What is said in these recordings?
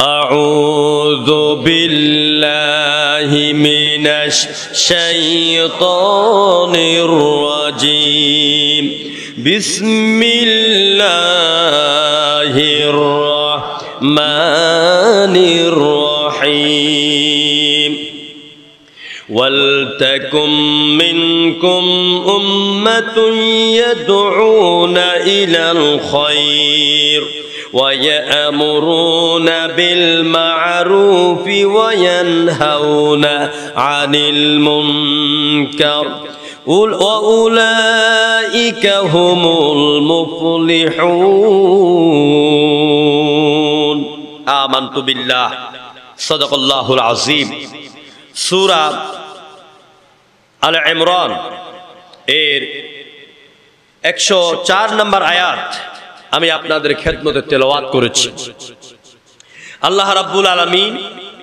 أعوذ بالله من الشيطان الرجيم. بسم الله الرحمن الرحيم. ولتكن منكم أمة يدعون إلى الخير. ويأمرون بالمعروف وينهون عن المنكر وأولئك هم المفلحون آمنت بالله صدق الله العظيم سورة আল ইমরান এর একশো চার নম্বর আয়াত আমি আপনাদের খেদমতে তেলাওয়াত করেছি। আল্লাহ রাব্বুল আলামিন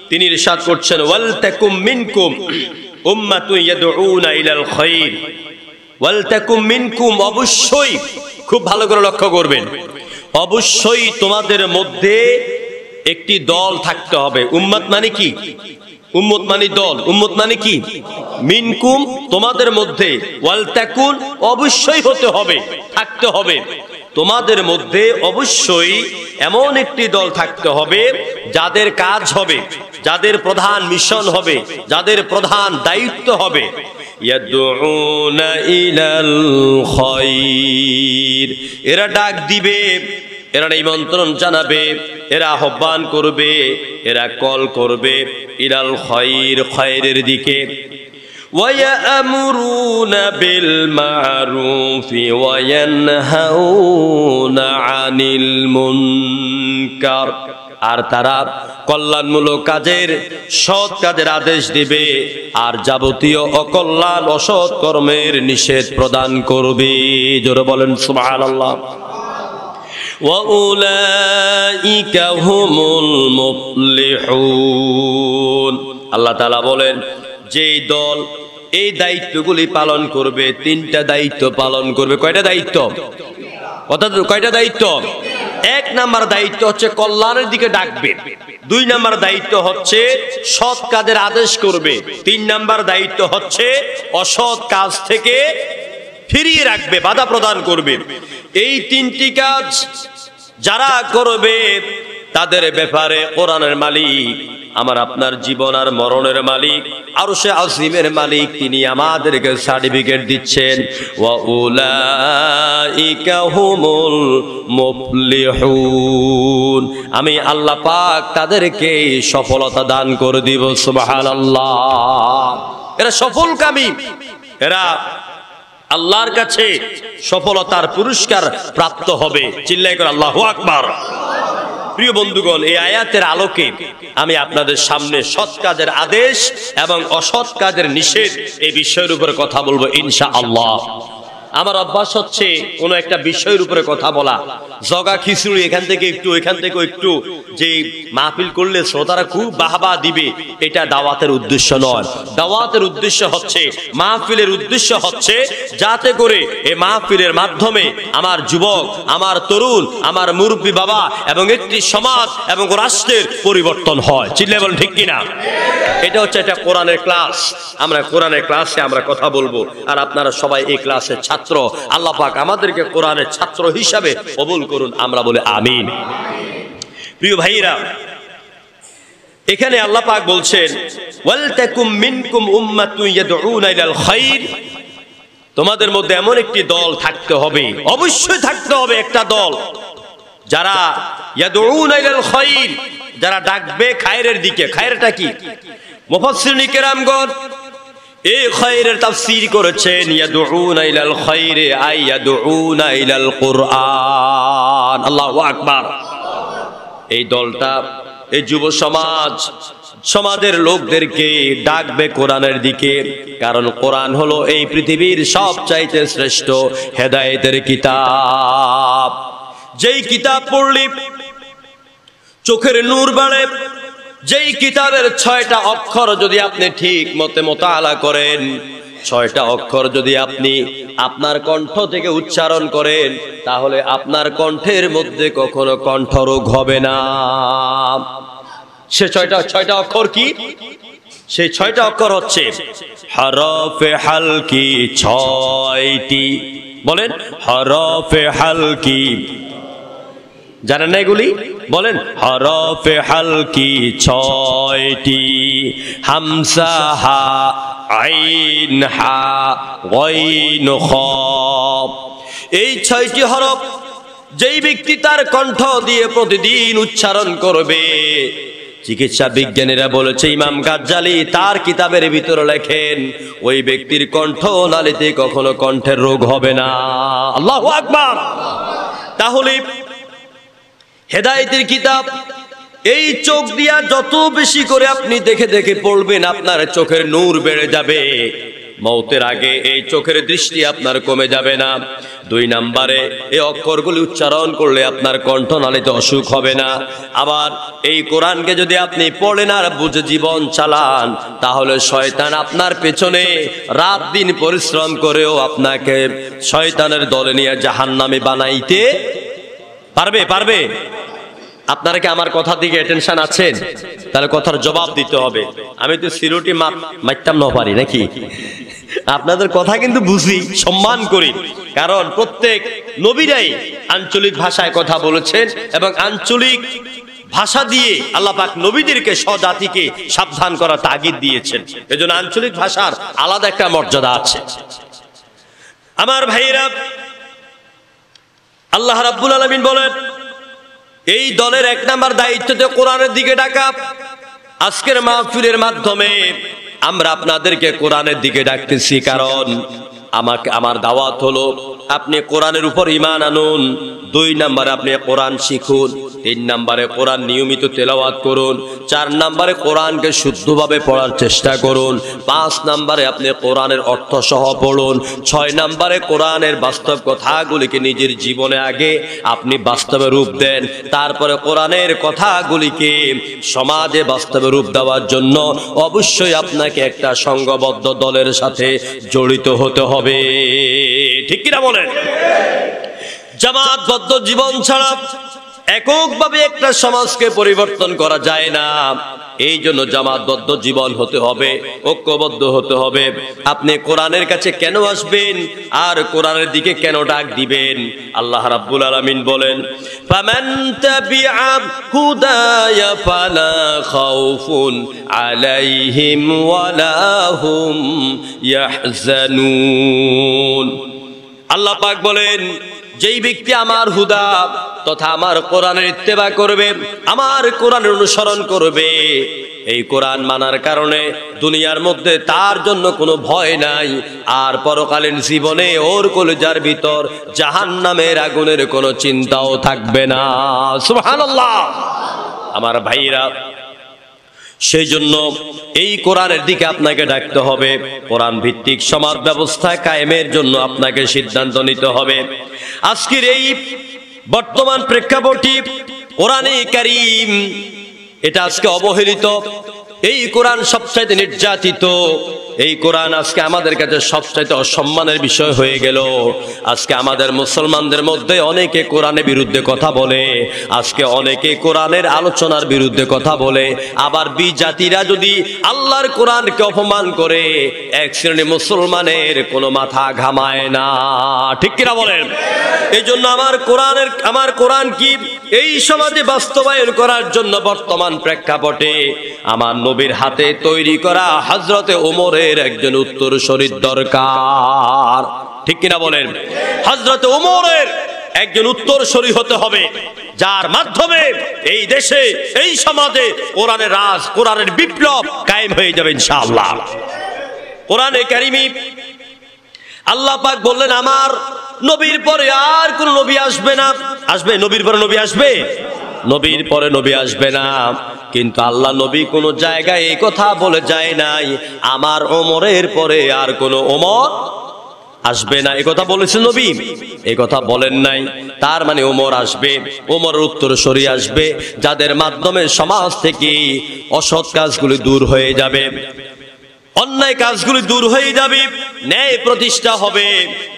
তিনি ইরশাদ করছেন, ওয়াল তাকুম মিনকুম উম্মাতুন ইয়াদউনা ইলাল খায়র ওয়াল তাকুম মিনকুম অবশ্যই খুব ভালো করে লক্ষ্য করবেন, অবশ্যই তোমাদের মধ্যে একটি দল থাকতে হবে। উম্মাত মানে কি? উম্মত মানে দল। উম্মত মানে কি? মিনকুম তোমাদের মধ্যে। ওয়াল তাকুন অবশ্যই হতে হবে, থাকতে হবে। তোমাদের মধ্যে অবশ্যই এমন একটি দল থাকতে হবে, যাদের কাজ হবে, যাদের প্রধান মিশন হবে, যাদের প্রধান দায়িত্ব হবে। এরা ডাক দিবে, এরা নিমন্ত্রণ জানাবে, এরা আহ্বান করবে, এরা কল করবে। ইলাল খয়র খয়ের দিকে। ويأمرون بالمعروف وينهون عن المنكر আর তারা কল্যাণমূলক কাজের সৎ কাজের আদেশ দিবে আর যাবতীয় অকল্যাণ অসৎ কর্মের নিষেধ প্রদান করবে জোরে বলেন সুবহানাল্লাহ وأولئك هم المفلحون আল্লাহ তাআলা বলেন যেই দল এই দায়িত্বগুলি পালন করবে, তিনটা দায়িত্ব পালন করবে। কয়টা দায়িত্ব? অর্থাৎ কয়টা দায়িত্ব? এক নাম্বার দায়িত্ব হচ্ছে কল্যাণের দিকে ডাকবে। দুই নাম্বার দায়িত্ব হচ্ছে সৎ কাজের আদেশ করবে। তিন নাম্বার দায়িত্ব হচ্ছে অসৎ কাজ থেকে ফিরিয়ে রাখবে, বাধা প্রদান করবে। এই তিনটি কাজ যারা করবে তাদের ব্যাপারে কোরআনের মালিক, আমার আপনার জীবন আর মরণের মালিক, আর সে আসিমের মালিক, তিনি আমাদেরকে সার্টিফিকেট দিচ্ছেন। আমি আল্লাহ পাক তাদেরকে সফলতা দান করে দিব সুবাহান আল্লাহ এরা সফল কামি এরা আল্লাহর কাছে সফলতার পুরস্কার প্রাপ্ত হবে। চিল্লাই করে আল্লাহ আকবার। প্রিয় বন্ধুগণ, এই আয়াতের আলোকে আমি আপনাদের সামনে সৎ কাজের আদেশ এবং অসৎ কাজের নিষেধ এই বিষয়ের উপর কথা বলব ইনশা আল্লাহ আমার অভ্যাস হচ্ছে কোন একটা বিষয়ের উপরে কথা বলা। জগা খিচুড়ি, এখান থেকে একটু, এখান থেকে একটু। যে মাহফিল করলে শ্রোতারা খুব বাহবা দিবে, এটা দাওয়াতের উদ্দেশ্য নয়। দাওয়াতের উদ্দেশ্য হচ্ছে, মাহফিলের উদ্দেশ্য হচ্ছে যাতে করে এই মাহফিলের মাধ্যমে আমার যুবক, আমার তরুণ, আমার মুরব্বী বাবা এবং একটি সমাজ এবং রাষ্ট্রের পরিবর্তন হয়। চিল্লে বলেন ঠিক কিনা? এটা হচ্ছে একটা কোরআনের ক্লাস। আমরা কোরআনের ক্লাসে আমরা কথা বলব। আর আপনারা সবাই এই ক্লাসের ছাত্র। আল্লাহ পাক আমাদেরকে কোরআনের ছাত্র হিসাবে কবুল করুন, আমরা বলে আমিন। প্রিয় ভাইরা এখানে আল্লাহ পাক বলছেন, ওয়ালতাকুম মিনকুম উম্মাতুন ইয়াদউনা ইলাল খায়র তোমাদের মধ্যে এমন একটি দল থাকতে হবে, অবশ্যই থাকতে হবে একটা দল, যারা ইয়াদউনা ইলাল খায়র যারা ডাকবে খায়রের দিকে। খায়রটা কি? মুফাসসিরিন কেরামগণ এই করেছেন আই এই দলটা, এই যুব সমাজ, সমাজের লোকদেরকে ডাকবে কোরআনের দিকে, কারণ কোরআন হলো এই পৃথিবীর সবচাইতে শ্রেষ্ঠ হেদায়েতের কিতাব। যেই কিতাব পড়লে চোখের নূর বাড়ে যেই কিতাবের ছয়টা অক্ষর যদি আপনি ঠিক মতে মোতালা করেন, ছয়টা অক্ষর যদি আপনি আপনার কণ্ঠ থেকে উচ্চারণ করেন, তাহলে আপনার কণ্ঠের মধ্যে কখনো কণ্ঠরোগ হবে না। সে ছয়টা ছয়টা অক্ষর কি? সেই ছয়টা অক্ষর হচ্ছে হরফে হালকি ছয়টি। বলেন, হরফে হালকি। জানেন না এগুলি? বলেন, হরফে হালকি ছয়টি, হামসা হা, আইন হা, গইন খ। এই ছয়টি হরফ যেই ব্যক্তি তার কণ্ঠ দিয়ে প্রতিদিন উচ্চারণ করবে, চিকিৎসা বিজ্ঞানীরা বলেছে, ইমাম গাজ্জালি তার কিতাবের ভিতরে লেখেন, ওই ব্যক্তির কণ্ঠ নালিতে কখনো কণ্ঠের রোগ হবে না। আল্লাহ আকবার। তাহলে হেদায়েতের কিতাব। এই চোখ দিয়া যত বেশি করে আপনি দেখে দেখে পড়বেন, আপনার চোখের নূর বেড়ে যাবে। মৌতের আগে এই চোখের দৃষ্টি আপনার কমে যাবে না। দুই নাম্বারে, এই অক্ষরগুলি উচ্চারণ করলে আপনার কণ্ঠনালীতে অসুখ হবে না। আবার এই কোরআনকে যদি আপনি পড়েন আর বুঝে জীবন চালান, তাহলে শয়তান আপনার পেছনে রাত দিন পরিশ্রম করেও আপনাকে শয়তানের দলে নিয়ে জাহান্নামে বানাইতে পারবে পারবে? আপনারা কি আমার কথা দিকে টেনশন আছেন? তাহলে কথার জবাব দিতে হবে। আমি তো সিরুটি মারতাম না পারি, নাকি? আপনাদের কথা কিন্তু বুঝি, সম্মান করি। কারণ প্রত্যেক নবীরাই আঞ্চলিক ভাষায় কথা বলেছেন এবং আঞ্চলিক ভাষা দিয়ে আল্লাহ পাক নবীদেরকে স্বজাতিকে সাবধান করা তাগিদ দিয়েছেন। এজন্য আঞ্চলিক ভাষার আলাদা একটা মর্যাদা আছে। আমার ভাইরা আল্লাহ রাব্বুল আলামিন বলেন এই দলের এক নাম্বার দায়িত্ব যে কোরআনের দিকে ডাকা। আজকের মাহফিলের মাধ্যমে আমরা আপনাদেরকে কোরআনের দিকে ডাকতেছি, কারণ আমাকে, আমার দাওয়াত হলো, আপনি কোরআনের উপর ইমান আনুন। দুই নাম্বারে আপনি কোরআন শিখুন, তিন নাম্বারে কোরআন নিয়মিত তেলাওয়াত করুন, চার নাম্বারে কোরআনকে শুদ্ধভাবে পড়ার চেষ্টা করুন, পাঁচ নাম্বারে আপনি কোরআনের অর্থ সহ পড়ুন, ছয় নাম্বারে কোরআনের বাস্তব কথাগুলিকে নিজের জীবনে আগে আপনি বাস্তবে রূপ দেন, তারপরে কোরআনের কথাগুলিকে সমাজে বাস্তবে রূপ দেওয়ার জন্য অবশ্যই আপনাকে একটা সংঘবদ্ধ দলের সাথে জড়িত হতে হবে। ঠিক কিনা বলেন? জামাতবদ্ধ জীবন ছাড়া এককভাবে একটা সমাজকে পরিবর্তন করা যায় না। এই জন্য জামাতবদ্ধ জীবন হতে হবে, ঐক্যবদ্ধ হতে হবে। আপনি কোরআনের কাছে কেন আসবেন? আর কোরআনের দিকে কেন ডাক দিবেন? আল্লাহ রাব্বুল আলামিন বলেন, ফামান তাবিআ হুদায়া ফালা খাউফুন আলাইহিম ওয়ালা হুম ইয়াহজানুন। আল্লাহ পাক বলেন যেই ব্যক্তি আমার হুদা তথা আমার কোরআনের ইত্তেবা করবে, আমার কোরআনের অনুসরণ করবে, এই কোরআন মানার কারণে দুনিয়ার মধ্যে তার জন্য কোনো ভয় নাই, আর পরকালীন জীবনে ওর কলেজার ভিতর জাহান নামের আগুনের কোনো চিন্তাও থাকবে না। সুবহানাল্লাহ! আমার ভাইরা সেই জন্য এই কোরআনের দিকে আপনাকে ডাকতে হবে। কোরআন ভিত্তিক সমাজ ব্যবস্থা কায়েমের জন্য আপনাকে সিদ্ধান্ত নিতে হবে। আজকের এই বর্তমান প্রেক্ষাপটটি কোরআনে কারিম, এটা আজকে অবহেলিত। এই কোরআন সবচাইতে নির্যাতিত। এই কোরআন আজকে আমাদের কাছে সবচাইতে অসম্মানের বিষয় হয়ে গেল। আজকে আমাদের মুসলমানদের মধ্যে অনেকে কোরআনের বিরুদ্ধে কথা বলে, আজকে অনেকে কোরআনের আলোচনার বিরুদ্ধে কথা বলে। আবার বি জাতিরা যদি আল্লাহর কোরআনকে অপমান করে, এক শ্রেণি মুসলমানের কোনো মাথা ঘামায় না। ঠিক কিনা বলেন? এই জন্য আমার কোরআনের, আমার কোরআন কি এই সমাজে বাস্তবায়ন করার জন্য বর্তমান প্রেক্ষাপটে আমার নবীর হাতে তৈরি করা হজরতে ওমরের একজন উত্তর শরীর দরকার। ঠিক কিনা বলেন? হজরতে ওমরের একজন উত্তর শরী হতে হবে, যার মাধ্যমে এই দেশে, এই সমাজে কোরআনের রাজ, কোরআনের বিপ্লব কায়েম হয়ে যাবে ইনশাআল্লাহ। কোরআনে কারিমি আল্লাহ পাক বললেন, আমার নবীর পরে আর কোন নবী আসবে না। আসবে, নবীর পরে নবী আসবে? নবীর পরে নবী আসবে না। কিন্তু আল্লাহ নবী কোনো জায়গায় এই কথা বলে যায় নাই। আমার ওমরের পরে আর কোন ওমর আসবে না। কথা বলেছে নবী। কথা বলেন নাই। তার মানে ওমর আসবে। ওমর উত্তর সরিয়ে আসবে। যাদের মাধ্যমে সমাজ থেকে অসৎ কাজগুলি দূর হয়ে যাবে, অন্যায় কাজগুলি দূর হয়ে যাবে, ন্যায় প্রতিষ্ঠা হবে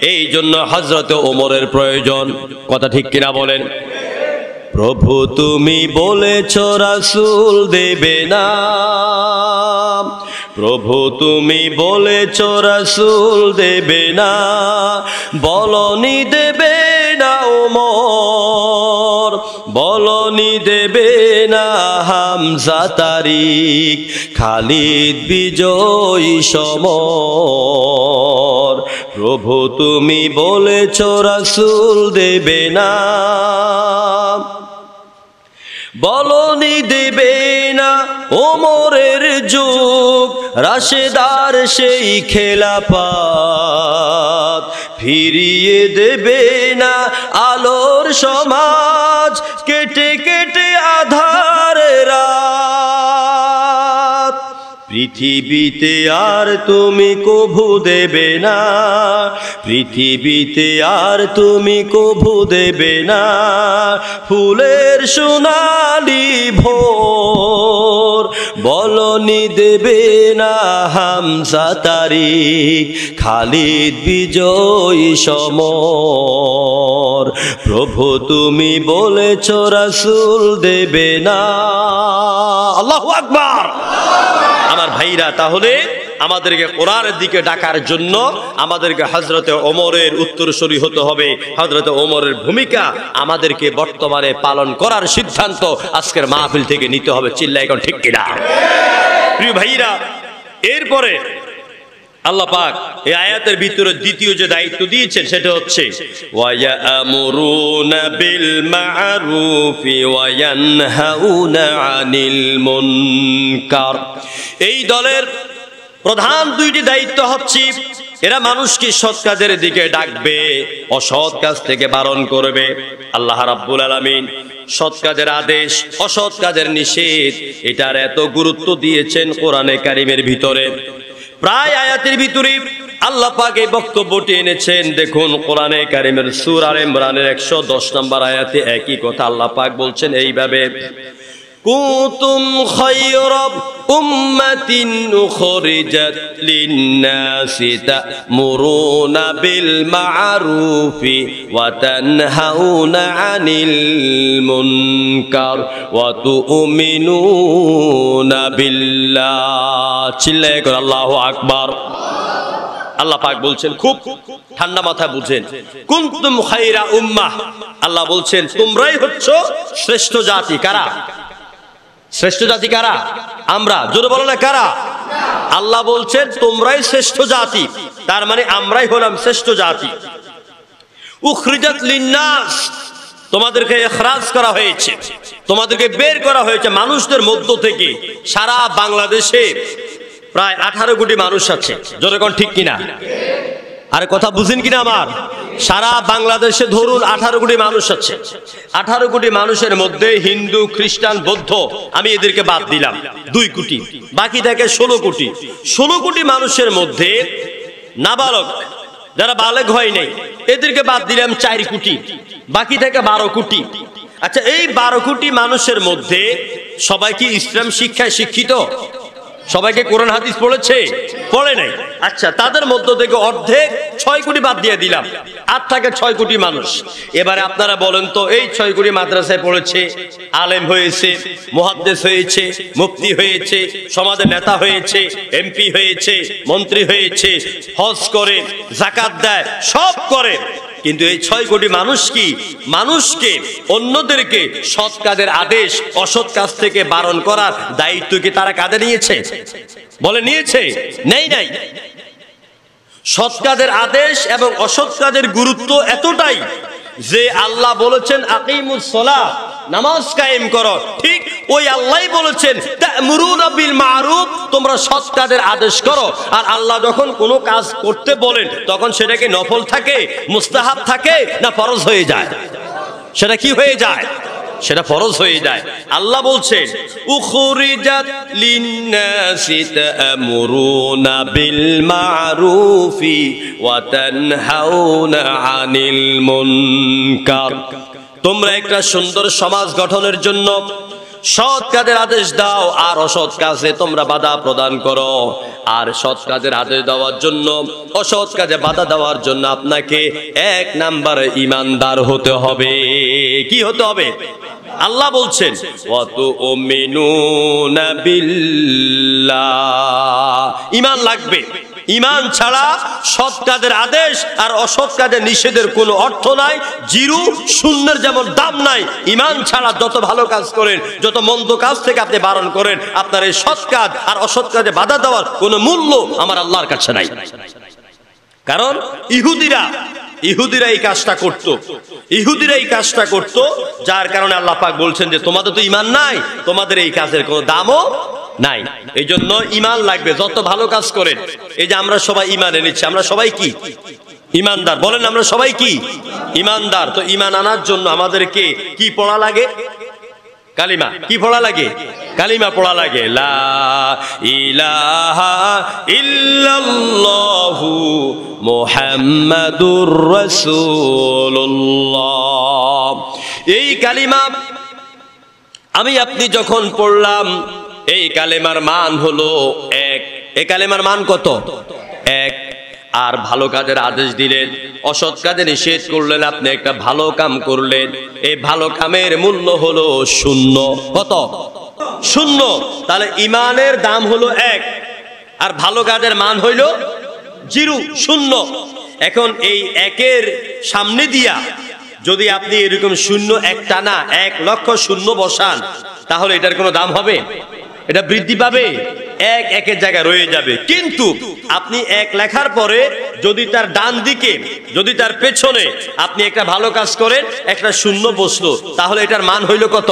এই জন্য হজরত ওমরের প্রয়োজন। কথা ঠিক কিনা বলেন? প্রভু, তুমি বলেছ রাসূল দেবে না প্রভু, তুমি বলেছ রাসূল দেবে না। বলনি দেবে না ওমর, বলনি দেবে না হামজা তারিক, খালিদ বিজয়ী সমর। প্রভু, তুমি বলেছ রাসূল দেবে না। বলনি দিবে না ওমরের যুগ, রাশেদার সেই খেলাপাত ফিরিয়ে দেবে না আলোর সমাজ, কেটে কেটে পৃথিবীতে আর তুমি কভু দেবে না। পৃথিবীতে আর তুমি কভু দেবে না। ফুলের সোনালি ভোর বলনি দেবে না হামসা তারিখ, খালিদ বিজয় সমর। প্রভু তুমি বলেছ রাসুল দেবে না। আল্লাহু আকবার। আমার ভাইরা, তাহলে আমাদেরকে কোরআনের দিকে ডাকার জন্য আমাদেরকে হজরতে ওমরের উত্তরসূরি হতে হবে। হজরতে ওমরের ভূমিকা আমাদেরকে বর্তমানে পালন করার সিদ্ধান্ত আজকের মাহফিল থেকে নিতে হবে। চিল্লা এখন ঠিক কিনা? প্রিয় ভাইরা, এরপরে আল্লাহ পাক এই আয়াতের ভিতরে দ্বিতীয় যে দায়িত্ব দিয়েছেন সেটা হচ্ছে এই দলের প্রধান দুইটি দায়িত্ব হচ্ছে, এরা মানুষকে সৎ কাজের দিকে ডাকবে, অসৎ কাজ থেকে বারণ করবে। আল্লাহ রাব্বুল আলামিন সৎ কাজের আদেশ, অসৎ কাজের নিষেধ, এটার এত গুরুত্ব দিয়েছেন কোরআনে কারিমের ভিতরে। প্রায় আয়াতের ভিতরে আল্লাহ পাক এই বক্তব্যটি এনেছেন। দেখুন, কোরআনে কারিমের সুর আর ইমরানের একশো দশ নম্বর আয়াতে একই কথা আল্লাহ পাক বলছেন এইভাবে কুতুম খৈর উম্মাতিন উখরিজাত লিন্নাসি তা'মুরুনা বিল মা'রুফি ওয়া তানহাউনা আনিল মুনকার ওয়া তু'মিনুনা বিল্লাহ। চিল্লায়ে কর আল্লাহু আকবার। আল্লাহ পাক বলছেন, খুব ঠান্ডা মাথায় বুঝেন। কুনতুম খাইরা উম্মাহ। আল্লাহ বলছেন, তোমরাই হচ্ছ শ্রেষ্ঠ জাতি, কারা? শ্রেষ্ঠ জাতি কারা? আমরা। জোরে বলো না কারা? আল্লাহ বলছেন, তোমরাই শ্রেষ্ঠ জাতি। তার মানে আমরাই হলাম শ্রেষ্ঠ জাতি। তোমাদেরকে করা হয়েছে। তোমাদেরকে বের করা হয়েছে মানুষদের মধ্য থেকে। সারা বাংলাদেশে প্রায় আঠারো কোটি মানুষ আছে। যতক্ষণ ঠিক কিনা? আর কথা বুঝেন কিনা আমার? সারা বাংলাদেশে ধরুন আঠারো কোটি মানুষ আছে। আঠারো কোটি মানুষের মধ্যে হিন্দু, খ্রিস্টান, বৌদ্ধ, আমি এদেরকে বাদ দিলাম। দুই কোটি। বাকি থাকে ষোলো কোটি। ষোলো কোটি মানুষের মধ্যে নাবালক, যারা বালক হয় নাই, এদেরকে বাদ দিলাম চার কোটি। বাকি থাকে বারো কোটি। আচ্ছা এই বারো কোটি মানুষের মধ্যে সবাই কি ইসলাম শিক্ষায় শিক্ষিত? সবাইকে কোরআন হাদিস পড়েছে? পড়ে নাই। আচ্ছা তাদের মধ্য থেকে অর্ধেক ছয় কোটি বাদ দিয়ে দিলাম। আর থাকে ছয় কোটি মানুষ। এবারে আপনারা বলেন তো, এই ছয় কোটি মাদ্রাসায় পড়েছে, আলেম হয়েছে, মুহাদ্দেস হয়েছে মুক্তি হয়েছে সমাজের নেতা হয়েছে, এমপি হয়েছে, মন্ত্রী হয়েছে, হজ করে জাকাত দেয়, সব করে। কিন্তু এই ছয় কোটি মানুষ কি? মানুষকে, অন্যদেরকে সৎ কাজের আদেশ, অসৎ কাজ থেকে বারণ করার দায়িত্ব কি তারা কাঁধে নিয়েছে? বলে নিয়েছে? নেই নাই। সৎ কাজের আদেশ এবং অসৎ কাজের গুরুত্ব এতটাই যে আল্লাহ বলেছেন, আকিমুস সলা নামাজ কায়েম করো। ঠিক ওই আল্লাহ বলেছেন বিল মারুফ তোমরা সৎ কাজের আদেশ করো। আর আল্লাহ যখন কোনো কাজ করতে বলেন, তখন সেটাকে নফল থাকে, মুস্তাহাব থাকে, না ফরজ হয়ে যায়? সেটা কি হয়ে যায়? সেটা ফরজ হয়ে যায়। আল্লাহ বলছেন, উখরিজাত লিন্নাসি তা'মুরুনা বিল মারুফি ওয়া তানহাউনা আনিল মুনকার। তোমরা একটা সুন্দর সমাজ গঠনের জন্য সৎ কাজের আদেশ দাও, আর অসৎ কাজে তোমরা বাধা প্রদান করো। আর সৎ কাজের আদেশ দেওয়ার জন্য, অসৎ কাজে বাধা দেওয়ার জন্য আপনাকে এক নাম্বার ইমানদার হতে হবে। কি হতে হবে? আল্লাহ বলছেন ইমান লাগবে। ইমান ছাড়া সৎ কাজের আদেশ আর অসৎ কাজের নিষেধের কোনো অর্থ নাই। জিরু শূন্যের যেমন দাম নাই, ইমান ছাড়া যত ভালো কাজ করেন, যত মন্দ কাজ থেকে আপনি বারণ করেন, আপনার এই সৎ কাজ আর অসৎ কাজে বাধা দেওয়ার কোনো মূল্য আমার আল্লাহর কাছে নাই। কারণ ইহুদিরা ইহুদিরা এই কাজটা করত। ইহুদিরা এই কাজটা করত, যার কারণে আল্লাহ পাক বলছেন যে, তোমাদের তো ইমান নাই, তোমাদের এই কাজের কোনো দামও নাই। এই জন্য ইমান লাগবে, যত ভালো কাজ করেন। এই যে আমরা সবাই ইমান এনেছি, আমরা সবাই কি? ইমানদার বলেন, আমরা সবাই কি? ইমানদার তো ইমান আনার জন্য আমাদেরকে কি পড়া লাগে? কালিমা। কি পড়া লাগে? কালিমা পড়া লাগে। লা ইলাহা এই কালিমা আমি আপনি যখন পড়লাম এই কালেমার মান হলো এক। এই কালেমার মান কত? এক। আর ভালো কাজের আদেশ দিলেন, অসৎ কাজে নিষেধ করলেন, আপনি একটা ভালো কাম করলেন। এই ভালো কামের মূল্য হলো শূন্য। কত? শূন্য। তাহলে ইমানের দাম হলো এক। আর ভালো কাজের মান হইল জিরু, শূন্য। এখন এই একের সামনে দিয়া যদি আপনি এরকম শূন্য একটা না, এক লক্ষ শূন্য বসান, তাহলে এটার কোনো দাম হবে? এটা বৃদ্ধি পাবে, এক একের জায়গায় রয়ে যাবে। কিন্তু আপনি এক লেখার পরে যদি তার ডান দিকে, যদি তার পেছনে আপনি একটা ভালো কাজ করেন, একটা শূন্য বসল, তাহলে এটার মান হইল কত?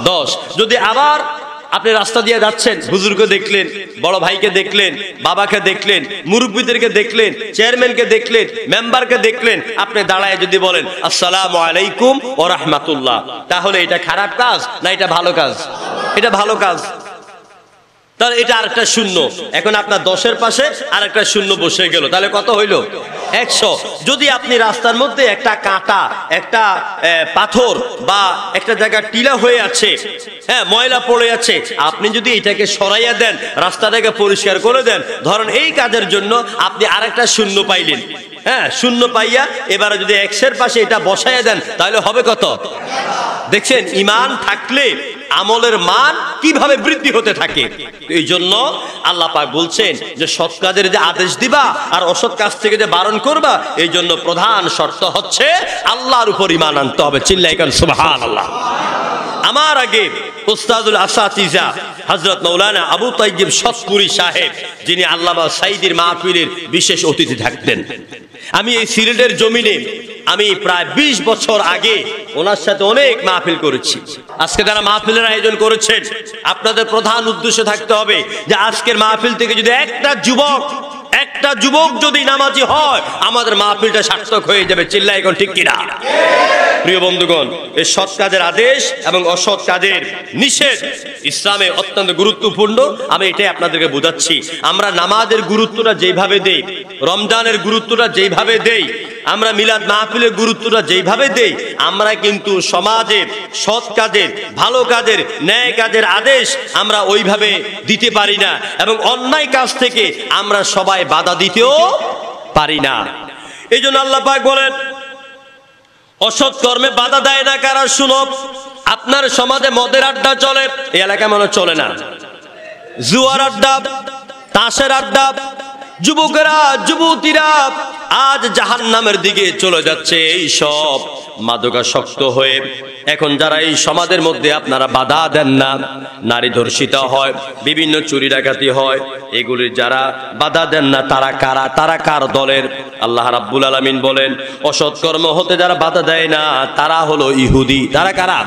দশ। যদি আবার আপনি রাস্তা দিয়ে যাচ্ছেন হুজুরকে দেখলেন, বড় ভাইকে দেখলেন, বাবাকে দেখলেন, মুরব্বীদেরকে দেখলেন, চেয়ারম্যানকে দেখলেন, মেম্বারকে দেখলেন। আপনি দাঁড়ায় যদি বলেন, আসসালাম আলাইকুম ও রাহমাতুল্লাহ। তাহলে এটা খারাপ কাজ না এটা ভালো কাজ? এটা ভালো কাজ। তাহলে এটা আরেকটা শূন্য। এখন আপনার দশের পাশে আরেকটা শূন্য বসে গেল। তাহলে কত হইল? একশো। যদি আপনি রাস্তার মধ্যে একটা কাঁটা, একটা পাথর বা একটা জায়গা টিলা হয়ে আছে হ্যাঁ ময়লা পড়ে আছে, আপনি যদি এটাকে সরাইয়া দেন, রাস্তাটাকে পরিষ্কার করে দেন, ধরেন এই কাজের জন্য আপনি আরেকটা শূন্য পাইলেন। হ্যাঁ শূন্য পাইয়া এবারে যদি একশের পাশে এটা বসাইয়া দেন, তাহলে হবে কত? দেখছেন ইমান থাকলে আমলের মান কীভাবে বৃদ্ধি হতে থাকে? এই জন্য আল্লাহ পাক বলছেন যে সৎ কাজের যে আদেশ দিবা আর অসৎ কাজ থেকে যে বারণ করবা এই জন্য প্রধান শর্ত হচ্ছে আল্লাহর উপর ইমান আনতে হবে। চিল্লাই কারণ সুবহান আল্লাহ আমার আগে উস্তাদুল আসাতিজা হজরত মৌলানা আবু তাইজিব সৎপুরি সাহেব, যিনি আল্লামা সাইদির মাহফিলের বিশেষ অতিথি থাকতেন। আমি এই সিলেটের জমিনে আমি প্রায় ২০ বছর আগে ওনার সাথে অনেক মাহফিল করেছি। আজকে তারা মাহফিলের আয়োজন করেছেন, আপনাদের প্রধান উদ্দেশ্য থাকতে হবে যে আজকের মাহফিল থেকে যদি একটা যুবক একটা যুবক যদি নামাজি হয়, আমাদের মাহফিলটা সার্থক হয়ে যাবে। চিল্লা এখন ঠিক কিনা? প্রিয় বন্ধুগণ, এই সৎ কাজের আদেশ এবং অসৎ কাজের নিষেধ ইসলামে অত্যন্ত গুরুত্বপূর্ণ। আমি এটাই আপনাদেরকে বোঝাচ্ছি। আমরা নামাজের গুরুত্বটা যেভাবে দেই, রমজানের গুরুত্বটা যেভাবে দেই, আমরা মিলাদ মাহফিলের গুরুত্বটা যেভাবে দেই, আমরা কিন্তু সমাজের সৎ কাজের, ভালো কাজের, ন্যায় কাজের আদেশ আমরা ওইভাবে দিতে পারি না। এবং অন্যায় কাজ থেকে আমরা সবাই বাধা দিতেও পারি না। এই জন্য আল্লাহ পাক বলেন, অসৎ কর্মে বাধা দেয় না কারা শুনো, আপনার সমাজে মদের আড্ডা চলে, এই এলাকায় মনে চলে না। জুয়ার আড্ডা, তাসের আড্ডা যুবকেরা, যুবতীরা, আজ জাহান নামের দিকে চলে যাচ্ছে এই সব। মাদকাসক্ত হয়ে এখন যারা এই সমাজের মধ্যে আপনারা বাধা দেন না, নারী ধর্ষিতা হয়, বিভিন্ন চুরি ডাকাতি হয় এগুলির যারা বাধা দেন না, তারা কারা? তারা কার দলের? আল্লাহ রাব্বুল আলামিন বলেন অসৎকর্ম হতে যারা বাধা দেয় না, তারা হলো ইহুদি। তারা কারা?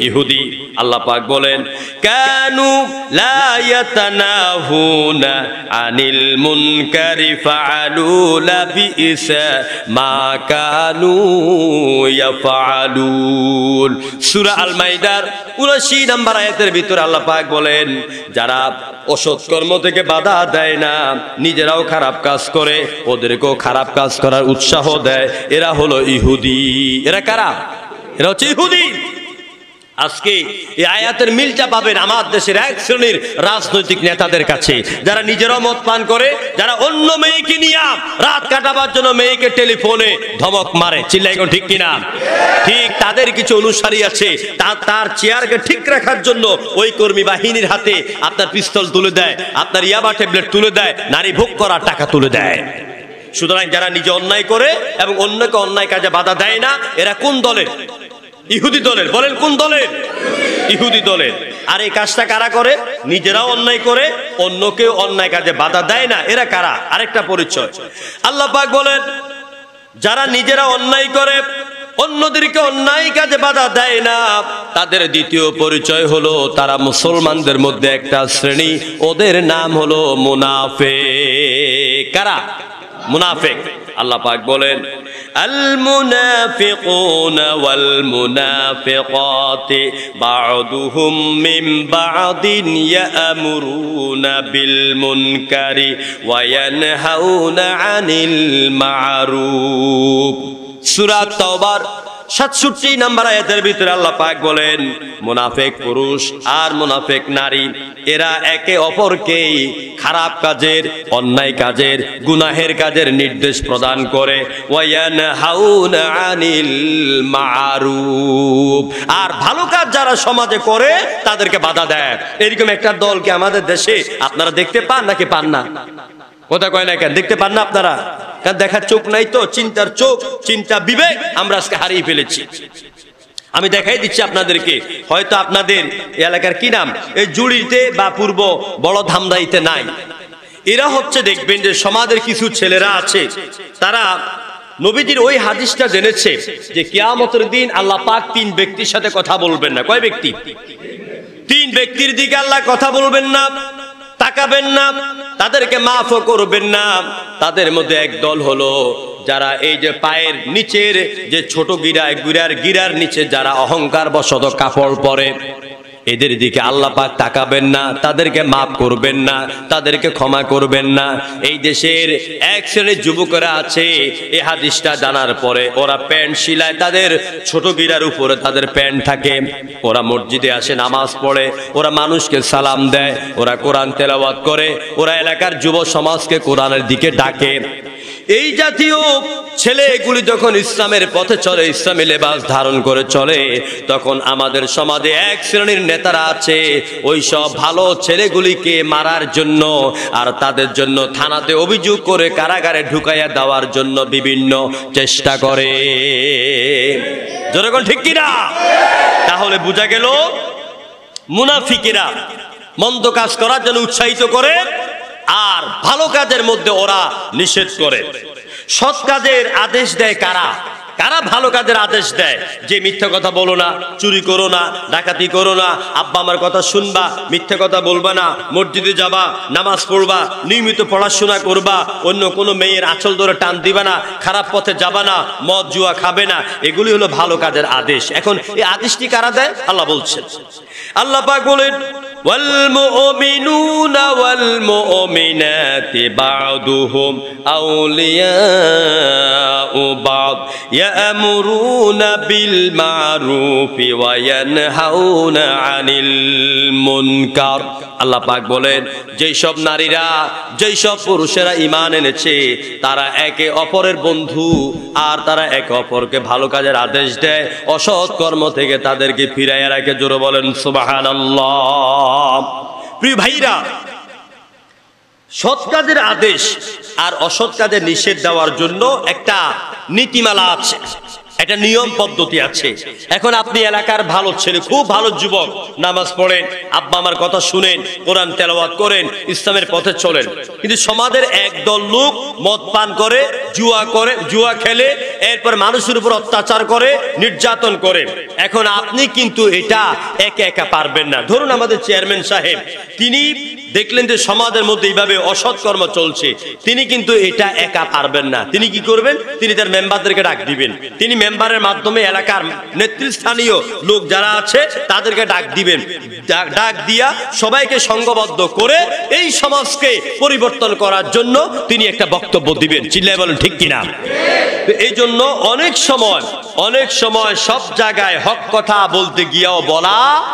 ইহুদি আল্লাহ পাক বলেন, কানু লা ইয়াতানাহুনা আনিল মুনকারি ফাআলু লাবিসা মা কানু ইয়াফআলুন। সূরা আল মাইদার 79 নম্বর আয়াতের ভিতরে আল্লাহ পাক বলেন, যারা অসৎ কর্ম থেকে বাধা দেয় না, নিজেরাও খারাপ কাজ করে, ওদেরকেও খারাপ কাজ করার উৎসাহ দেয়। এরা হলো ইহুদি। এরা কারা? এরা হচ্ছে ইহুদি। আজকে এই আয়াতের মিলটা পাবেন আমার দেশের এক শ্রেণির রাজনৈতিক নেতাদের কাছে। যারা নিজেরাও মত পান করে, যারা অন্য মেয়েকে নিয়ে রাত কাটাবার জন্য মেয়েকে টেলিফোনে ধমক মারে। চিল্লাই ঠিক কিনা? ঠিক তাদের কিছু অনুসারী আছে। তা- তার চেয়ারকে ঠিক রাখার জন্য ওই কর্মী বাহিনীর হাতে আপনার পিস্তল তুলে দেয়, আপনার ইয়াবা ট্যাবলেট তুলে দেয়, নারী ভোগ করার টাকা তুলে দেয়। সুতরাং যারা নিজে অন্যায় করে এবং অন্যকে অন্যায় কাজে বাধা দেয় না, এরা কোন দলের? ইহুদি দলের, বলেন কোন দলের? ইহুদি দলের। আর এই কাজটা কারা করে? নিজেরাও অন্যায় করে, অন্যকেও অন্যায় কাজে বাধা দেয় না। এরা কারা? আরেকটা পরিচয়। আল্লাহ পাক বলেন, যারা নিজেরা অন্যায় করে, অন্যদেরকে অন্যায় কাজে বাধা দেয় না। তাদের দ্বিতীয় পরিচয় হলো, তারা মুসলমানদের মধ্যে একটা শ্রেণি। ওদের নাম হলো মুনাফে কারা? মুনাফেক। আল্লাহ পাক বলেন المنافقون والمنافقات بعضهم من بعض يأمرون بالمنكر وينهون عن المعروف. سورة توبار সাতষট্টি নাম্বার আয়াতের ভিতরে আল্লাহ পাক বলেন, মুনাফেক পুরুষ আর মুনাফেক নারী, এরা একে অপরকে খারাপ কাজের, অন্যায় কাজের, গুনাহের কাজের নির্দেশ প্রদান করে। আনিল আর ভালো কাজ যারা সমাজে করে, তাদেরকে বাধা দেয়। এরকম একটা দলকে আমাদের দেশে আপনারা দেখতে পান নাকি পান না? কথা কয় না কেন? দেখতে পান না আপনারা? কারণ দেখার চোখ নাই তো, চিন্তার চোখ, চিন্তা বিবেক আমরা আজকে হারিয়ে ফেলেছি। আমি দেখাই দিচ্ছি আপনাদেরকে। হয়তো আপনাদের এলাকার কি নাম? এই জুড়িতে বা পূর্ব বড় ধামদাইতে নাই। এরা হচ্ছে দেখবেন যে সমাজের কিছু ছেলেরা আছে, তারা নবীজির ওই হাদিসটা জেনেছে যে কিয়ামতের দিন আল্লাহ পাক তিন ব্যক্তির সাথে কথা বলবেন না। কয় ব্যক্তি? তিন ব্যক্তির দিকে আল্লাহ কথা বলবেন না। তাকাবেন না, তাদেরকে মাফও করবেন না। তাদের মধ্যে এক দল হলো যারা এই যে পায়ের নিচের যে ছোট গিরা গিরার গিরার নিচে যারা অহংকার বশত কাপড় পরে। এদের দিকে আল্লাহ পাক তাকাবেন না, তাদেরকে মাফ করবেন না, তাদেরকে ক্ষমা করবেন না। এই দেশের এক শ্রেণির যুবকরা আছে, এ হাদিসটা জানার পরে ওরা প্যান্ট শিলায় তাদের ছোট গিরার উপরে তাদের প্যান্ট থাকে। ওরা মসজিদে আসে, নামাজ পড়ে, ওরা মানুষকে সালাম দেয়, ওরা কোরআন তেলাওয়াত করে, ওরা এলাকার যুব সমাজকে কোরআনের দিকে ডাকে। এই জাতীয় ছেলেগুলি যখন ইসলামের পথে চলে, ইসলামী লেবাস ধারণ করে চলে, তখন আমাদের সমাজে এক শ্রেণির নেতারা আছে। ওই সব ভালো ছেলেগুলিকে মারার জন্য আর তাদের জন্য থানাতে অভিযোগ করে কারাগারে ঢুকাইয়া দেওয়ার জন্য বিভিন্ন চেষ্টা করে। জনগণ ঠিক কিনা? তাহলে বোঝা গেল, মুনাফিকেরা মন্দ কাজ করার জন্য উৎসাহিত করে আর ভালো কাজের মধ্যে ওরা নিষেধ করে। সৎ কাজের আদেশ দেয় কারা? কারা ভালো কাজের আদেশ দেয় যে মিথ্যা কথা বলো না চুরি করো না ডাকাতি করো না আব্বা আমার কথা শুনবা মিথ্যা কথা বলবা না মসজিদে যাবা নামাজ পড়বা নিয়মিত পড়াশোনা করবা অন্য কোনো মেয়ের আঁচল ধরে টান দিবা না খারাপ পথে যাবা না মদ জুয়া খাবে না এগুলি হলো ভালো কাজের আদেশ এখন এই আদেশটি কারা দেয় আল্লাহ বলছেন আল্লাহ পাক বলেন والمؤمنون والمؤمنات بعضهم أولياء بعض يأمرون بالمعروف وينهون عن المنكر আল্লাহ পাক বলেন যেই সব নারীরা যেই সব পুরুষেরা ইমান এনেছে তারা একে অপরের বন্ধু আর তারা একে অপরকে ভালো কাজের আদেশ দেয় অসৎ কর্ম থেকে তাদেরকে ফিরাইয়া রাখে জোরে বলেন সুবাহান প্রিয় ভাইরা সৎ কাজের আদেশ আর অসৎ কাজের নিষেধ দেওয়ার জন্য একটা নীতিমালা আছে একটা নিয়ম পদ্ধতি আছে। এখন আপনি এলাকার ভালো ছেলে, খুব ভালো যুবক, নামাজ পড়েন, আব্বা আমার কথা শুনেন, কোরআন তেলাওয়াত করেন, ইসলামের পথে চলেন। কিন্তু সমাজের একদল লোক মদ পান করে, জুয়া করে, জুয়া খেলে, এরপর মানুষের উপর অত্যাচার করে, নির্যাতন করে। এখন আপনি কিন্তু এটা একা একা পারবেন না। ধরুন আমাদের চেয়ারম্যান সাহেব, তিনি দেখলেন যে সমাজের মধ্যে এইভাবে অসৎ কর্ম চলছে। তিনি কিন্তু এটা একা পারবেন না। তিনি কি করবেন? তিনি তার মেম্বারদেরকে ডাক দিবেন। তিনি মেম্বারের মাধ্যমে এলাকার নেতৃস্থানীয় লোক যারা আছে, তাদেরকে ডাক দিবেন। ডাক- দিয়া সবাইকে সংঘবদ্ধ করে এই সমাজকে পরিবর্তন করার জন্য তিনি একটা বক্তব্য দিবেন। চিল্লায় বলেন, ঠিক কিনা? এই জন্য অনেক সময় অনেক সময় সব জায়গায় হক কথা বলতে গিয়েও বলা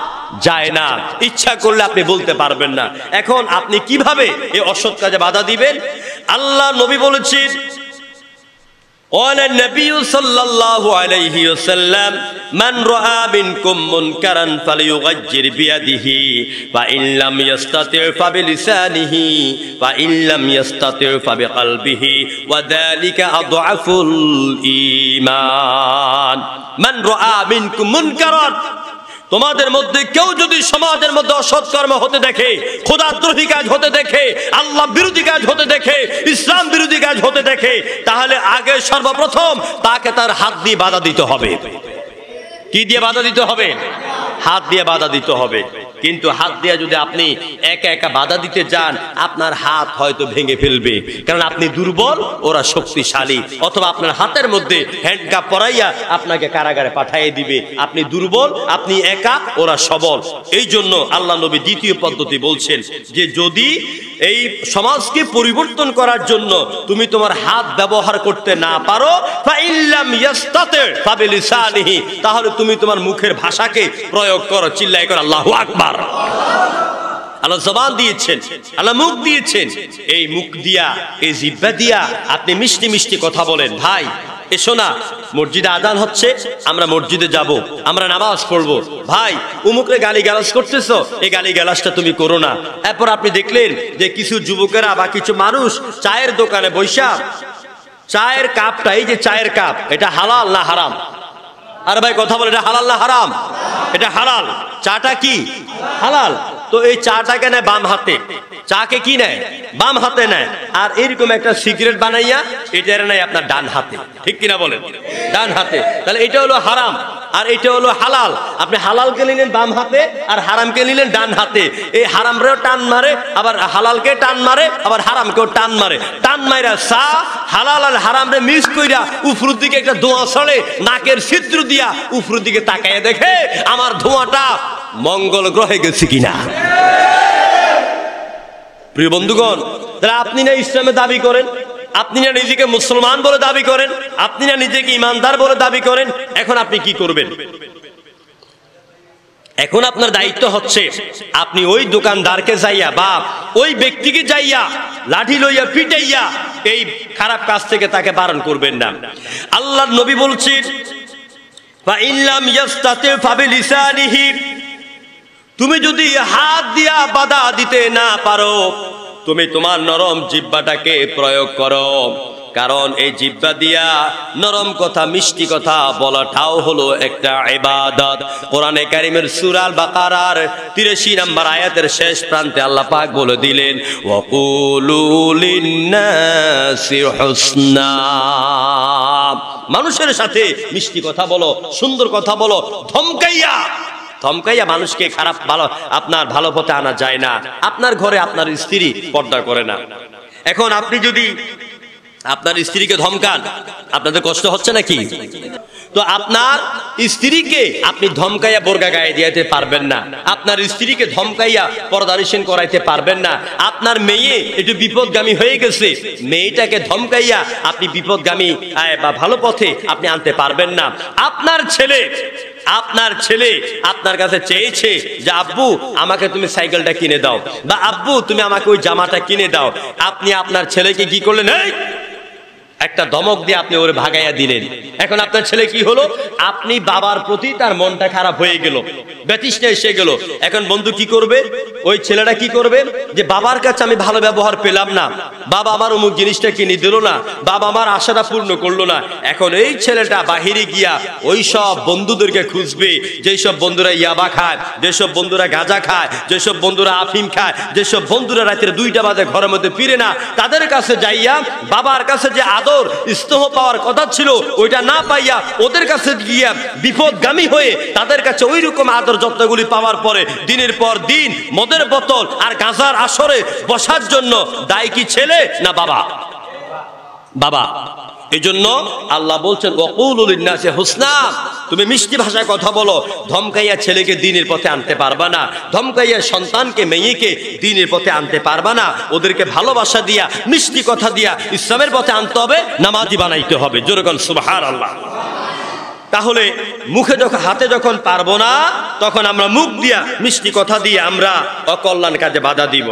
যায় না। ইচ্ছা করলে আপনি বলতে পারবেন না। এখন আপনি কীভাবে এই অসৎ কাজে বাধা দিবেন? আল্লাহ নবী বলেছেন قال النبي صلى الله عليه وسلم من رأى منكم منكرا فليغير بيده فإن لم يستطع فبلسانه فإن لم يستطع فبقلبه وذلك أضعف الإيمان. من رأى منكم منكرا তোমাদের মধ্যে কেউ যদি সমাজের মধ্যে অসৎকর্ম হতে দেখে খোদাদ্রোহী কাজ হতে দেখে, আল্লাহ বিরোধী কাজ হতে দেখে, ইসলাম বিরোধী কাজ হতে দেখে, তাহলে আগে সর্বপ্রথম তাকে তার হাত দিয়ে বাধা দিতে হবে। কি দিয়ে বাধা দিতে হবে? হাত দিয়ে বাধা দিতে হবে। কিন্তু হাত দিয়ে যদি আপনি একা একা বাধা দিতে যান, আপনার হাত হয়তো ভেঙে ফেলবে। কারণ আপনি দুর্বল, ওরা শক্তিশালী। অথবা আপনার হাতের মধ্যে হ্যান্ডকাপ পরাইয়া আপনাকে কারাগারে পাঠিয়ে দিবে। আপনি দুর্বল, আপনি একা, ওরা সবল। এই জন্য আল্লাহ নবী দ্বিতীয় পদ্ধতি বলছেন যে যদি এই সমাজকে পরিবর্তন করার জন্য তুমি তোমার হাত ব্যবহার করতে না পারো। তাহলে তুমি তোমার মুখের ভাষাকে প্রয়োগ করো চিল্লাই করো, আল্লাহু আকবার। আল্লাহ জবান দিয়েছেন, আল্লাহ মুখ দিয়েছেন। এই মুখ দিয়া, এই জিব্বা দিয়া আপনি মিষ্টি মিষ্টি কথা বলেন। ভাই এসো না মসজিদে আদান হচ্ছে, আমরা মসজিদে যাব, আমরা নামাজ পড়ব। ভাই, উমুকরে গালি গালাস করতেছ, এই গালি গালাসটা তুমি করো না। এরপর আপনি দেখলেন যে কিছু যুবকেরা বা কিছু মানুষ চায়ের দোকানে বৈশাখ চায়ের কাপটা, এই যে চায়ের কাপ, এটা হালাল না হারাম? আরে ভাই, কথা বলে, এটা হালাল না হারাম? এটা হালাল। চাটা কি? হালাল। তো এই চাটাকে নেয়? বাম হাতে। চাকে কি নেয়? বাম হাতে নেয়। আর এরকম একটা সিগারেট বানাইয়া এটা নেয় আপনার ডান হাতে। ঠিক কিনা বলেন? ডান হাতে। তাহলে এটা হলো হারাম, আর এটা হলো হালাল। আপনি হালালকে নিলেন বাম হাতে, আর হারামকে নিলেন ডান হাতে। এই হারামরেও টান মারে, আবার হালালকে টান মারে, আবার হারামকেও টান মারে। টান মাইরা সা হালাল আর হারামরে মিস কইরা উফরুর দিকে একটা দোয়া ছড়ে, নাকের ছিদ্র দিয়া উফরুর দিকে তাকায় দেখে আমার ধোঁয়াটা মঙ্গল গ্রহে গেছে কিনা। প্রিয় বন্ধুগণ, তাহলে আপনি না ইসলামে দাবি করেন, আপনি না নিজেকে মুসলমান বলে দাবি করেন, আপনি না নিজেকে ইমানদার বলে দাবি করেন, এখন আপনি কি করবেন? এখন আপনার দায়িত্ব হচ্ছে, আপনি ওই দোকানদারকে যাইয়া বা ওই ব্যক্তিকে যাইয়া লাঠি লইয়া পিটাইয়া এই খারাপ কাজ থেকে তাকে বারণ করবেন না। আল্লাহর নবী বলছেন বা তুমি যদি হাত দিয়া বাধা দিতে না পারো, তুমি তোমার নরম জিব্বাটাকে প্রয়োগ করো। কারণ এই জিব্বা দিয়া নরম কথা, মিষ্টি কথা বলাটাও হলো একটা ইবাদত। কোরআনে কারিমের সূরাল বাকারার 83 নম্বর আয়াতের শেষ প্রান্তে আল্লাহ পাক বলে দিলেন মানুষের সাথে মিষ্টি কথা বলো, সুন্দর কথা বলো, ধমকাইয়া ধমকাইয়া মানুষকে খারাপ ভালো, আপনার ভালো পথে আনা যায় না। আপনার ঘরে আপনার স্ত্রী পর্দা করে না। এখন আপনি যদি আপনার স্ত্রীকে ধমকান। আপনাদের কষ্ট হচ্ছে নাকি? তো আপনার স্ত্রীকে আপনি ধমকাইয়া বোরগা গায়ে দিয়াতে পারবেন না। আপনার স্ত্রীকে ধমকাইয়া পর্দানিসেন করাইতে পারবেন না। আপনার মেয়ে একটু বিপদগামী হয়ে গেছে। মেয়েটাকে ধমকাইয়া আপনি বিপদগামী বা ভালো পথে আপনি আনতে পারবেন না। আপনার ছেলে আপনার ছেলে আপনার কাছে চেয়েছে যে, আব্বু, আমাকে তুমি সাইকেলটা কিনে দাও বা আব্বু, তুমি আমাকে ওই জামাটা কিনে দাও। আপনি আপনার ছেলেকে কি করলেন? এই একটা ধমক দিয়ে আপনি ওরে ভাগাইয়া দিলেন। এখন আপনার ছেলে কি হলো? আপনি বাবার প্রতি তার মনটা খারাপ হয়ে গেল, ব্যতিষ্ঠা এসে গেল। এখন বন্ধু কি করবে? ওই ছেলেটা কি করবে? যে বাবার কাছে আমি ভালো ব্যবহার পেলাম না, বাবা আমার অমুক জিনিসটা কিনে দিল না, বাবা আমার আশাটা পূর্ণ করল না। এখন এই ছেলেটা বাহিরে গিয়া ওই সব বন্ধুদেরকে খুঁজবে, যেই সব বন্ধুরা ইয়াবা খায় যেসব বন্ধুরা গাঁজা খায় যেসব বন্ধুরা আফিম খায় যেসব বন্ধুরা রাতের দুইটা বাজে ঘরের মধ্যে ফিরে না, তাদের কাছে যাইয়া বাবার কাছে যে আদর আদর স্নেহ পাওয়ার কথা ছিল, ওইটা না পাইয়া ওদের কাছে গিয়া বিপদগামী হয়ে তাদের কাছে ওই রকম আদর যত্নগুলি পাওয়ার পরে দিনের পর দিন মদের বোতল আর গাঁজার আসরে বসার জন্য দায় কি ছেলে না বাবা? বাবা। এই জন্য আল্লাহ বলছেন ওকুলুলিন্নাসে হুসনা। তুমি মিষ্টি ভাষায় কথা বলো, ধমকাইয়া ছেলেকে দিনের পথে আনতে পারবা না। ধমকাইয়া সন্তানকে, মেয়েকে দিনের পথে আনতে পারবা না। ওদেরকে ভালোবাসা দিয়া, মিষ্টি কথা দিয়া ইসলামের পথে আনতে হবে, নামাজি বানাইতে হবে। জোরগন সুবাহার আল্লাহ তাহলে মুখে যখন, হাতে যখন পারব না, তখন আমরা মুখ দিয়া মিষ্টি কথা দিয়ে আমরা অকল্যাণ কাজে বাধা দিব।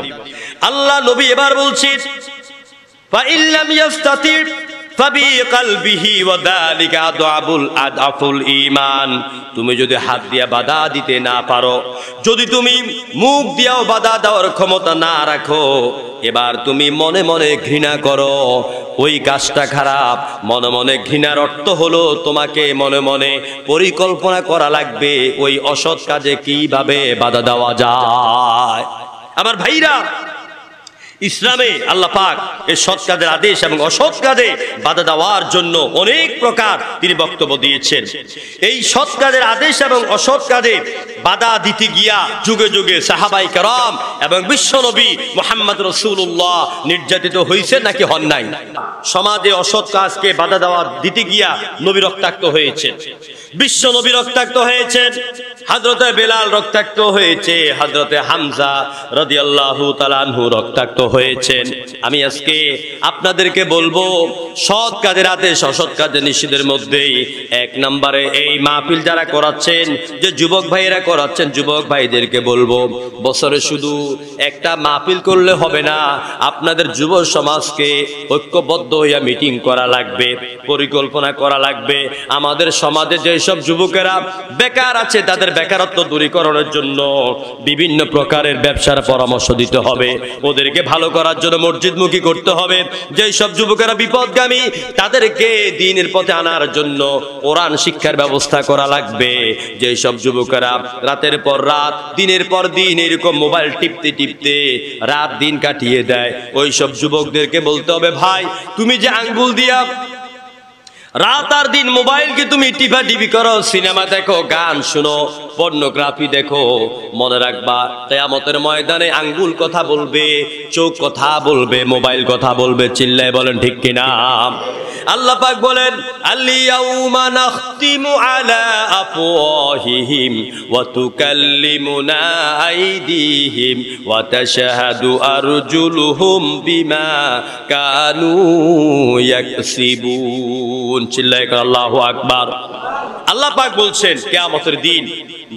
আল্লাহ নবী এবার বলছি তুমি যদি হাত দিয়া বাধা দিতে না পারো, যদি তুমি মুখ দিয়াও বাধা দেওয়ার ক্ষমতা না রাখো, এবার তুমি মনে মনে ঘৃণা করো। ওই কাজটা খারাপ। মনে মনে ঘৃণার অর্থ হলো তোমাকে মনে মনে পরিকল্পনা করা লাগবে, ওই অসৎ কাজে কীভাবে বাধা দেওয়া যায়। আমার ভাইরা ইসলামে আল্লাহ পাক এই সৎ কাজের আদেশ এবং অসৎ কাজে বাধা দেওয়ার জন্য অনেক প্রকার তিনি বক্তব্য দিয়েছেন। এই সৎ কাজের আদেশ এবং অসৎ কাজে বাধা দিতে গিয়া যুগে যুগে সাহাবাই কারাম এবং বিশ্বনবী মোহাম্মদ রসুল্লাহ নির্যাতিত হয়েছে নাকি হন নাই? সমাজে অসৎ কাজকে বাধা দেওয়া দিতে গিয়া নবী রক্তাক্ত হয়েছে বিশ্ব নবী রক্তাক্ত হয়েছেন হাজরতে বেলাল রক্তাক্ত হয়েছে, হাজরতে হামজা রদিয়াল্লাহু তালানহু রক্তাক্ত হয়েছেন আমি আজকে আপনাদেরকে বলব, সৎ কাজের হাতে সসৎ কাজের নিষেধের মধ্যেই। এক নম্বরে এই মাহফিল যারা করাচ্ছেন, যে যুবক ভাইয়েরা করাচ্ছেন, যুবক ভাইদেরকে বলব, বছরে শুধু একটা মাহফিল করলে হবে না, আপনাদের যুব সমাজকে ঐক্যবদ্ধ হইয়া মিটিং করা লাগবে, পরিকল্পনা করা লাগবে। আমাদের সমাজে যেসব যুবকেরা বেকার আছে, তাদের বেকারত্ব দূরীকরণের জন্য বিভিন্ন প্রকারের ব্যবসার পরামর্শ দিতে হবে। ওদেরকে ভালো করার জন্য মসজিদমুখী করতে হবে। যেই সব যুবকেরা বিপদগামী, তাদেরকে দিনের পথে আনার জন্য কোরআন শিক্ষার ব্যবস্থা করা লাগবে। যেই সব যুবকেরা রাতের পর রাত, দিনের পর দিন এরকম মোবাইল টিপতে টিপতে রাত দিন কাটিয়ে দেয়, ওই সব যুবকদেরকে বলতে হবে, ভাই, তুমি যে আঙ্গুল দিয়া রাত আর দিন মোবাইলকে তুমি টিপা টিপি করো, সিনেমা দেখো, গান শুনো, পর্নোগ্রাফি দেখো, মনে রাখবা, কেয়ামতের ময়দানে আঙ্গুল কথা বলবে, চোখ কথা বলবে, মোবাইল কথা বলবে, চিল্লায় বলেন ঠিক কিনা? আল্লাহ পাক বলেন আলিয়াউমা নাখতিমু আলা আফওয়াহিহিম ওয়া তুকাল্লিমুনা আইদিহিম ওয়া তাশহাদু আরজুলুহুম বিমা কানু ইয়াকসিবুন। চিল্লায় আল্লাহ আকবার। আল্লাহ পাক বলছেন, কেয়ামতের দিন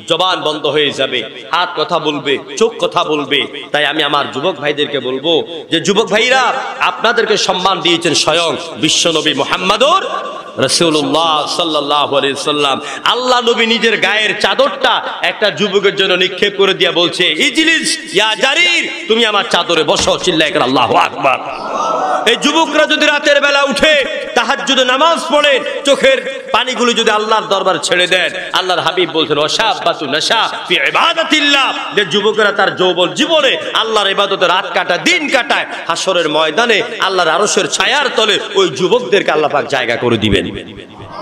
জবান বন্ধ হয়ে যাবে, হাত কথা বলবে, চোখ কথা বলবে। তাই আমি আমার যুবক ভাইদেরকে বলব যে, যুবক ভাইরা, আপনাদেরকে সম্মান দিয়েছেন স্বয়ং বিশ্বনবী মোহাম্মদর রসুল্লাহ সাল্লাহ সাল্লাম আল্লাহ নবী নিজের গায়ের চাদরটা একটা যুবকের জন্য নিক্ষেপ করে দিয়া বলছে তুমি আমার চাদরে বসো চিল্লাই করে আল্লাহ আকবার। এই যুবকরা যদি রাতের বেলা উঠে তাহার যদি নামাজ পড়ে, চোখের পানিগুলো যদি আল্লাহর দরবার ছেড়ে দেন, আল্লাহর হাবিব বলছেন ওয়াসাবাতু নাশা ফি যে যুবকেরা তার যৌবন জীবনে আল্লাহর ইবাদতে রাত কাটায়, দিন কাটায় হাসরের ময়দানে আল্লাহর আরশের ছায়ার তলে ওই যুবকদেরকে আল্লাহ পাক জায়গা করে দিবেন। নিবেন